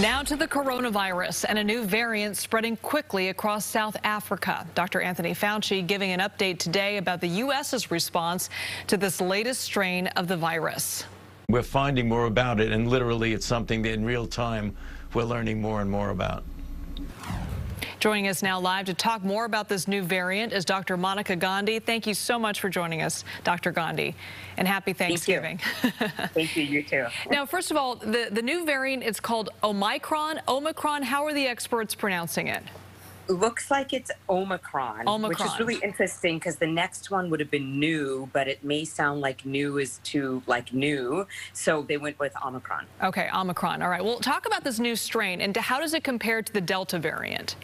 Now to the coronavirus and a new variant spreading quickly across South Africa. Dr. Anthony Fauci giving an update today about the U.S.'s response to this latest strain of the virus. We're finding more about it, and literally it's something that in real time we're learning more and more about. Joining us now live to talk more about this new variant is Dr. Monica Gandhi. Thank you so much for joining us, Dr. Gandhi, and happy Thanksgiving. Thank you, Thank you, you too. now, first of all, the, the new variant, it's called Omicron. Omicron, how are the experts pronouncing it? looks like it's Omicron, Omicron. which is really interesting because the next one would have been nu, but it may sound like nu is too like new. So they went with Omicron. Okay, Omicron. All right. Well, talk about this new strain and how does it compare to the Delta variant?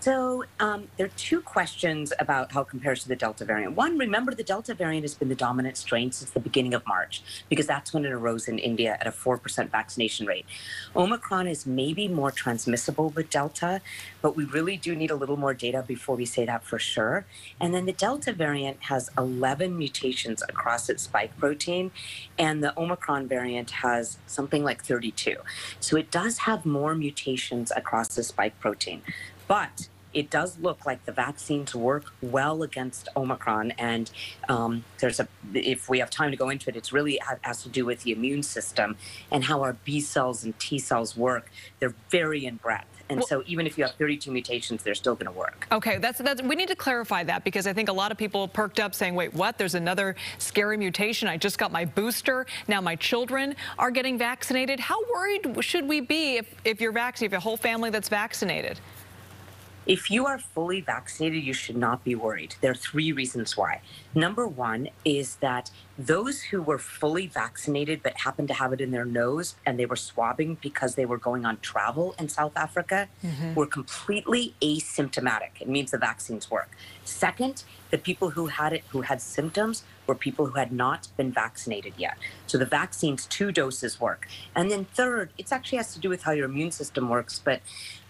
So um, there are two questions about how it compares to the Delta variant. One, remember the Delta variant has been the dominant strain since the beginning of March because that's when it arose in India at a 4% vaccination rate. Omicron is maybe more transmissible with Delta, but we really do need a little more data before we say that for sure. And then the Delta variant has 11 mutations across its spike protein, and the Omicron variant has something like 32. So it does have more mutations across the spike protein. But it does look like the vaccines work well against Omicron. And um, there's a, if we have time to go into it, it's really has to do with the immune system and how our B cells and T cells work. They're very in breadth. And well, so even if you have 32 mutations, they're still going to work. Okay, that's, that's we need to clarify that because I think a lot of people perked up saying, wait, what? There's another scary mutation. I just got my booster. Now my children are getting vaccinated. How worried should we be if, if you're vaccinated, if a whole family that's vaccinated? If you are fully vaccinated, you should not be worried. There are three reasons why. Number one is that those who were fully vaccinated but happened to have it in their nose and they were swabbing because they were going on travel in South Africa mm-hmm. were completely asymptomatic. It means the vaccines work. Second, the people who had it, who had symptoms, were people who had not been vaccinated yet. So the vaccines, two doses work. And then third, it actually has to do with how your immune system works, but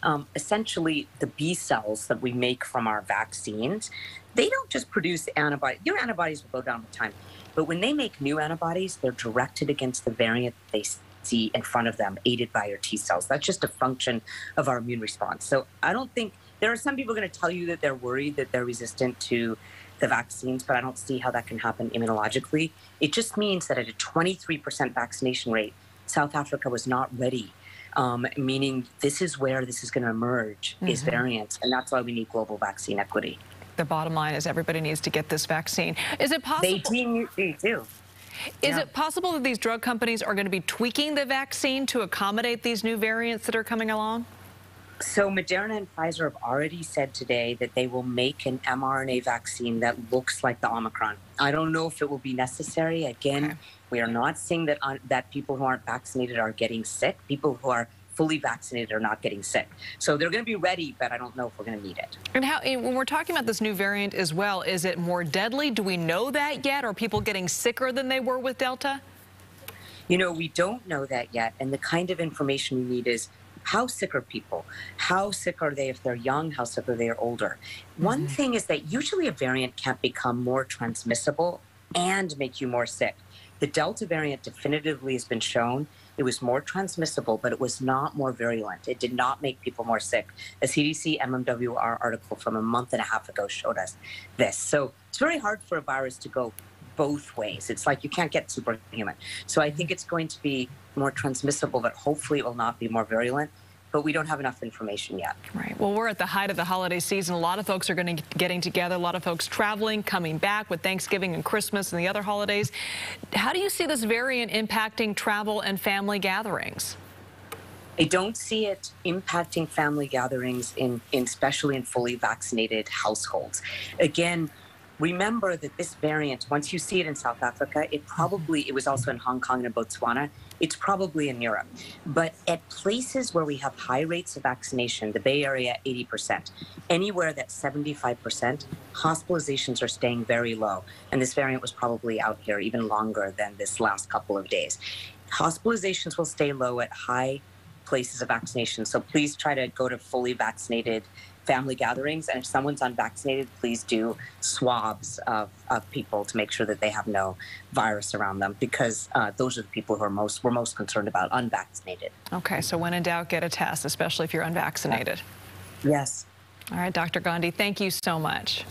um, essentially the B cells that we make from our vaccines, they don't just produce antibodies. Your antibodies will go down with time. But when they make new antibodies, they're directed against the variant they see in front of them, aided by your T cells. That's just a function of our immune response. So I don't think there are some people going to tell you that they're worried that they're resistant to the vaccines, but I don't see how that can happen immunologically. It just means that at a 23% vaccination rate, South Africa was not ready. Um, meaning this is where this is going to emerge mm-hmm. is variants, and that's why we need global vaccine equity. The bottom line is everybody needs to get this vaccine. Is it possible? They do. They do. Is yeah. it possible that these drug companies are going to be tweaking the vaccine to accommodate these new variants that are coming along? So Moderna and Pfizer have already said today that they will make an mRNA vaccine that looks like the Omicron. I don't know if it will be necessary. Again, okay. we are not seeing that uh, that people who aren't vaccinated are getting sick. People who are fully vaccinated are not getting sick. So they're going to be ready, but I don't know if we're going to need it. And how, when we're talking about this new variant as well, is it more deadly? Do we know that yet? Are people getting sicker than they were with Delta? You know, we don't know that yet. And the kind of information we need is how sick are people? How sick are they if they're young? How sick are they older? Mm-hmm. One thing is that usually a variant can't become more transmissible and make you more sick. The Delta variant definitively has been shown it was more transmissible, but it was not more virulent. It did not make people more sick. A CDC MMWR article from a month and a half ago showed us this. So it's very hard for a virus to go both ways. It's like you can't get superhuman. So I think it's going to be more transmissible, but hopefully it will not be more virulent. But we don't have enough information yet. Right. Well, we're at the height of the holiday season. A lot of folks are going to getting together. A lot of folks traveling, coming back with Thanksgiving and Christmas and the other holidays. How do you see this variant impacting travel and family gatherings? I don't see it impacting family gatherings in, in especially in fully vaccinated households. Again, remember that this variant, once you see it in South Africa, it mm-hmm. probably, it was also in Hong Kong and Botswana, it's probably in Europe. But at places where we have high rates of vaccination, the Bay Area, 80%, anywhere that's 75%, hospitalizations are staying very low. And this variant was probably out here even longer than this last couple of days. Hospitalizations will stay low at high places of vaccination. So please try to go to fully vaccinated family gatherings. And if someone's unvaccinated, please do swabs of, of people to make sure that they have no virus around them because uh, those are the people who are most we're most concerned about unvaccinated. Okay, so when in doubt, get a test, especially if you're unvaccinated. Yes. All right, Dr. Gandhi, thank you so much.